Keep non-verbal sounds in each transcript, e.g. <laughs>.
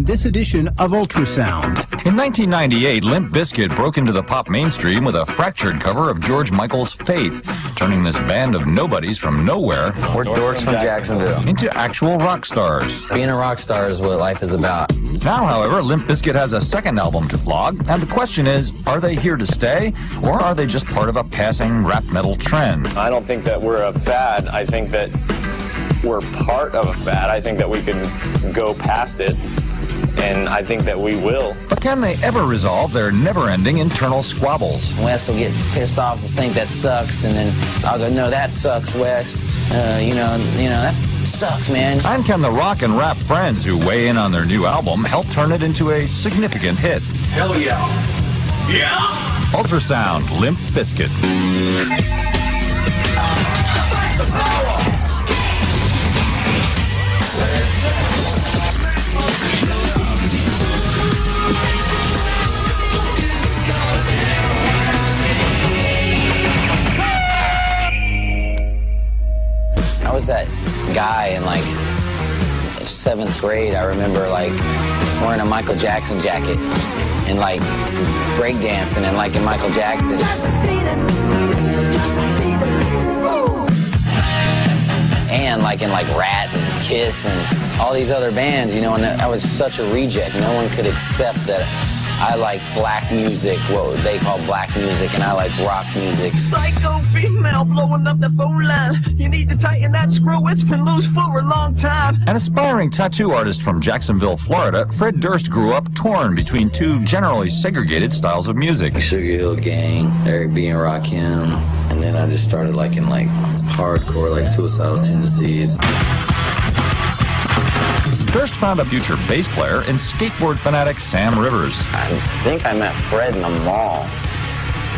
on this edition of Ultrasound. In 1998, Limp Bizkit broke into the pop mainstream with a fractured cover of George Michael's Faith, turning this band of nobodies from nowhere We're dorks from Jacksonville. into actual rock stars. Being a rock star is what life is about. Now, however, Limp Bizkit has a second album to flog, and the question is, are they here to stay, or are they just part of a passing rap metal trend? I don't think that we're a fad. I think that we're part of a fad. I think that we can go past it, and I think that we will. But can they ever resolve their never-ending internal squabbles? Wes will get pissed off and think that sucks, and then I'll go, no, that sucks, Wes. Uh, you know, you know that sucks, man. And can the rock and rap friends who weigh in on their new album help turn it into a significant hit? Hell yeah. Yeah! Ultrasound Limp Bizkit. In like seventh grade. I remember like wearing a Michael Jackson jacket and like breakdancing and like in Michael Jackson. And like in like Ratt and Kiss and all these other bands, you know, and I was such a reject. No one could accept that I like black music, what they call black music, and I like rock music. Psycho female blowing up the phone line. You need to tighten that screw, it's been loose for a long time. An aspiring tattoo artist from Jacksonville, Florida, Fred Durst grew up torn between two generally segregated styles of music. Sugar Hill Gang, Eric B. and Rakim, and then I just started liking like hardcore, like suicidal tendencies. Durst found a future bass player in skateboard fanatic Sam Rivers. I think I met Fred in the mall.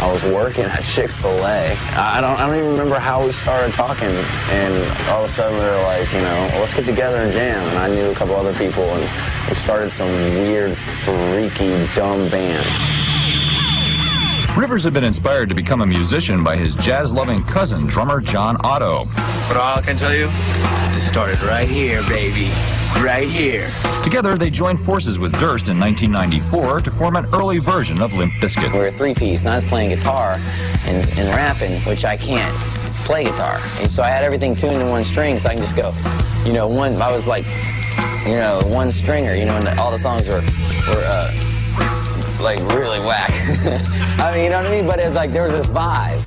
I was working at Chick Fil A. I don't, I don't even remember how we started talking, and all of a sudden we were like, you know, well, let's get together and jam. And I knew a couple other people, and we started some weird, freaky, dumb band. Rivers had been inspired to become a musician by his jazz-loving cousin, drummer John Otto. But all I can tell you is it started right here, baby. Right here. Together, they joined forces with Durst in 1994 to form an early version of Limp Bizkit. We're a three-piece, and I was playing guitar and, and rapping, which I can't play guitar. And so I had everything tuned in one string, so I can just go, you know, one. I was like, you know, one stringer, you know, and all the songs were were uh, like really whack. <laughs> I mean, you know what I mean? But it's like there was this vibe.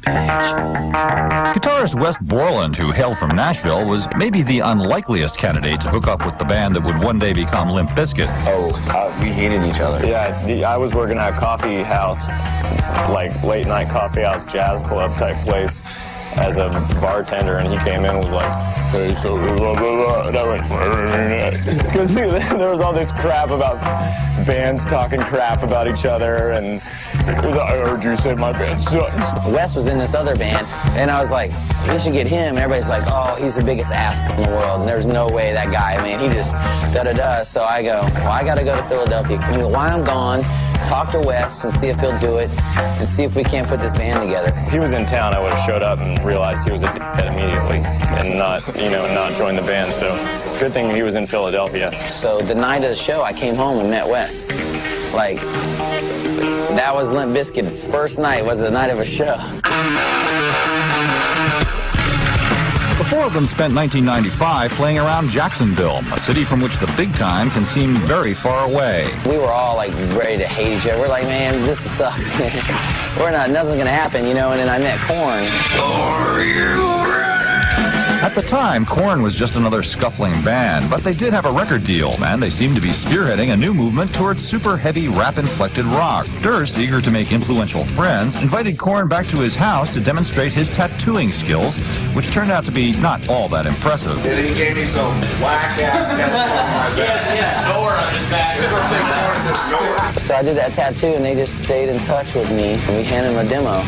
Guitarist Wes Borland, who hailed from Nashville, was maybe the unlikeliest candidate to hook up with the band that would one day become Limp Bizkit. Oh, uh, we hated each other. Yeah, the, I was working at a coffee house, like late night coffee house, jazz club type place, as a bartender, and he came in and was like, "Hey, so blah blah blah," and I went, <laughs> because <laughs> there was all this crap about bands talking crap about each other, and was I heard you say my band sucks. Wes was in this other band, and I was like, we should get him. And everybody's like, oh, he's the biggest ass in the world, and there's no way that guy, man, he just da da da. So I go, well, I got to go to Philadelphia. You know, while I'm gone, talk to Wes and see if he'll do it, and see if we can't put this band together. If he was in town, I would have showed up and realized he was a dickhead immediately, and not, you know, not joined the band. So, good thing he was in Philadelphia. So the night of the show, I came home and met Wes. Like, that was Limp Bizkit's first night, was the night of a show. The four of them spent 1995 playing around Jacksonville, a city from which the big time can seem very far away. We were all like ready to hate each other. We're like, man, this sucks. <laughs> we're not, nothing's gonna happen, you know. And then I met Korn. At the time, Korn was just another scuffling band, but they did have a record deal, and they seemed to be spearheading a new movement towards super heavy rap inflected rock. Durst, eager to make influential friends, invited Korn back to his house to demonstrate his tattooing skills, which turned out to be not all that impressive. And he gave me some whack ass tattoo <laughs> on my back. It was saying Nora says Nora. So I did that tattoo, and they just stayed in touch with me. And we handed them a demo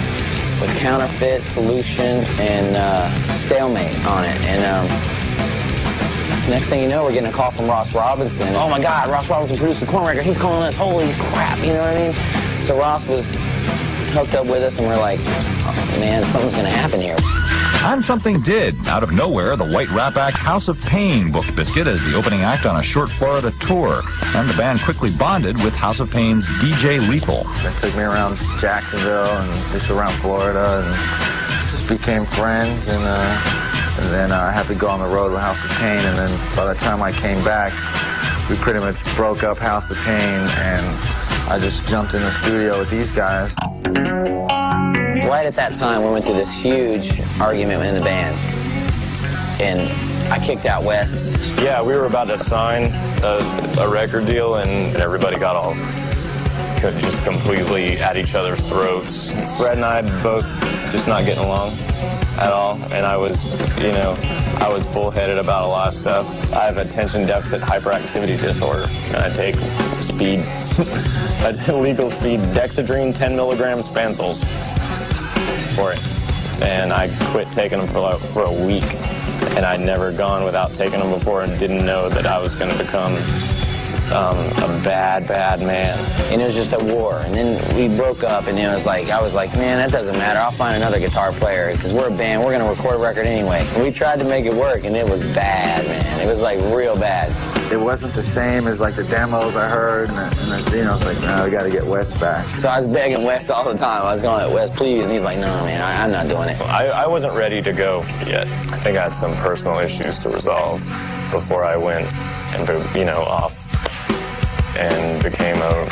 with counterfeit, pollution, and uh, stalemate on it. And um, next thing you know, we're getting a call from Ross Robinson. Oh my God, Ross Robinson produced the Korn record. He's calling us. Holy crap! You know what I mean? So Ross was hooked up with us, and we're like, oh, man, something's gonna happen here. And something did. Out of nowhere, the white rap act House of Pain booked Bizkit as the opening act on a short Florida tour. And the band quickly bonded with House of Pain's DJ Lethal. They took me around Jacksonville and just around Florida and just became friends. And, uh, and then I had to go on the road with House of Pain. And then by the time I came back, we pretty much broke up House of Pain and I just jumped in the studio with these guys. Right at that time, we went through this huge argument in the band. And I kicked out Wes. Yeah, we were about to sign a, a record deal, and everybody got all co- just completely at each other's throats. Fred and I both just not getting along at all, and I was, you know, I was bullheaded about a lot of stuff. I have attention deficit hyperactivity disorder, and I take speed, <laughs> illegal speed, dexedrine, 10 milligrams Spansules for it. And I quit taking them for like, for a week. And I'd never gone without taking them before and didn't know that I was going to become um, a bad, bad man. And it was just a war. And then we broke up, and it was like, I was like, man, that doesn't matter. I'll find another guitar player because we're a band. We're going to record a record anyway. And we tried to make it work, and it was bad, man. It was like real bad. It wasn't the same as like the demos I heard, and, and then, you know, it's like, no, we got to get Wes back. So I was begging Wes all the time. I was going, Wes, please. And he's like, no, man, I, I'm not doing it. I, I wasn't ready to go yet. I think I had some personal issues to resolve before I went and, you know, off and became a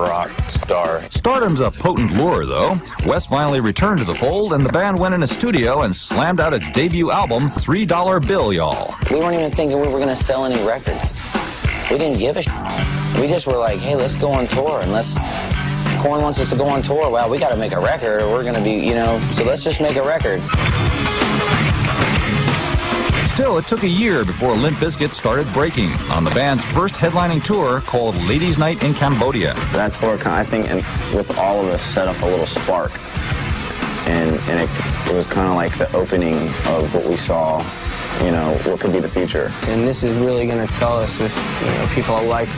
rock star. Stardom's a potent lure, though. Wes finally returned to the fold, and the band went in a studio and slammed out its debut album, $3 Bill, y'all. We weren't even thinking we were going to sell any records. We didn't give a sh- We just were like, hey, let's go on tour and let's. Korn wants us to go on tour. Well, we got to make a record or we're going to be, you know, so let's just make a record. Still, it took a year before Limp Bizkit started breaking on the band's first headlining tour called Ladies' Night in Cambodia. That tour, kind I think, and with all of us, set off a little spark. And, and it, it was kind of like the opening of what we saw, you know, what could be the future. And this is really going to tell us if you know people like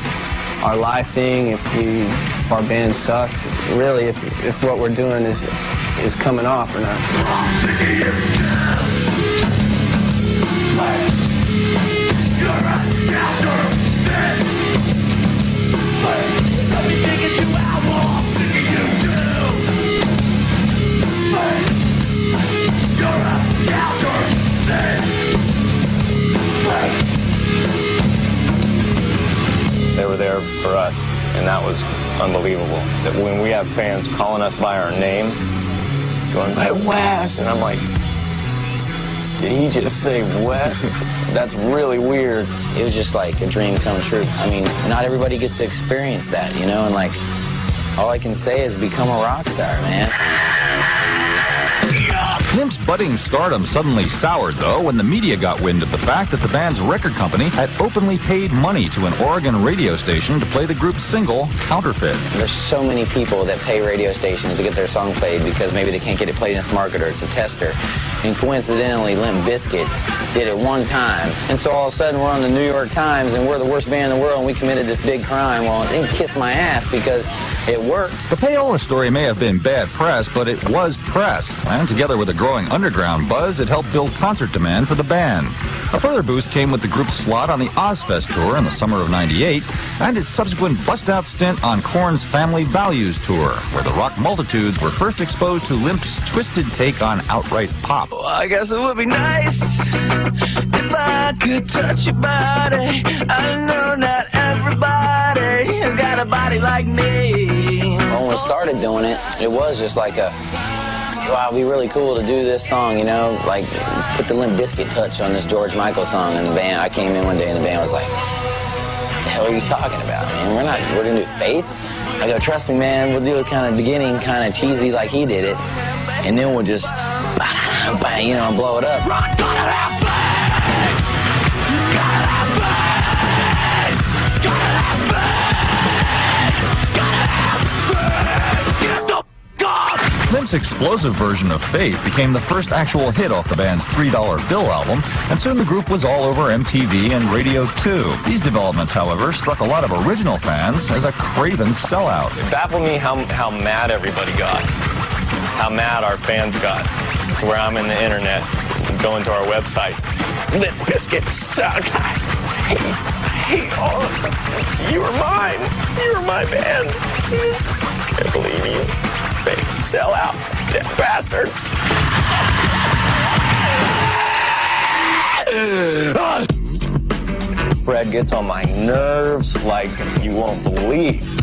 our live thing, if we if our band sucks, really if if what we're doing is is coming off or not. Were there for us, and that was unbelievable. That when we have fans calling us by our name, going, hey, Wes, and I'm like, did he just say Wes? <laughs> That's really weird. It was just like a dream come true. I mean, not everybody gets to experience that, you know, and like, all I can say is become a rock star, man. Budding stardom suddenly soured, though, when the media got wind of the fact that the band's record company had openly paid money to an Oregon radio station to play the group's single, Counterfeit. There's so many people that pay radio stations to get their song played because maybe they can't get it played in this market or it's a tester. And coincidentally, Limp Bizkit did it one time. And so all of a sudden we're on the New York Times and we're the worst band in the world and we committed this big crime. Well, can kiss my ass because it worked. The Payola story may have been bad press, but it was press, and together with a growing underground buzz, that helped build concert demand for the band. A further boost came with the group's slot on the Ozzfest tour in the summer of 98, and its subsequent bust-out stint on Korn's Family Values tour, where the rock multitudes were first exposed to Limp's twisted take on outright pop. Well, I guess it would be nice if I could touch your body. I know not everybody has got a body like me. When we started doing it, it was just like a, wow, it'd be really cool to do this song, you know, like put the Limp Bizkit touch on this George Michael song. And the band, I came in one day and the band was like, the hell are you talking about, man? We're not, we're gonna do Faith? I go, trust me, man, we'll do it kind of beginning, kind of cheesy like he did it. And then we'll just, <laughs> you know, blow it up. Kent's explosive version of Faith became the first actual hit off the band's $3 Bill album, and soon the group was all over MTV and Radio 2. These developments, however, struck a lot of original fans as a craven sellout. It baffled me how, how mad everybody got, how mad our fans got, to where I'm in the internet going to our websites. Lip Bizkit sucks. I hate, I hate all of them. You are mine. You are my band. I can't believe you fake sellout bastards. Fred gets on my nerves like you won't believe.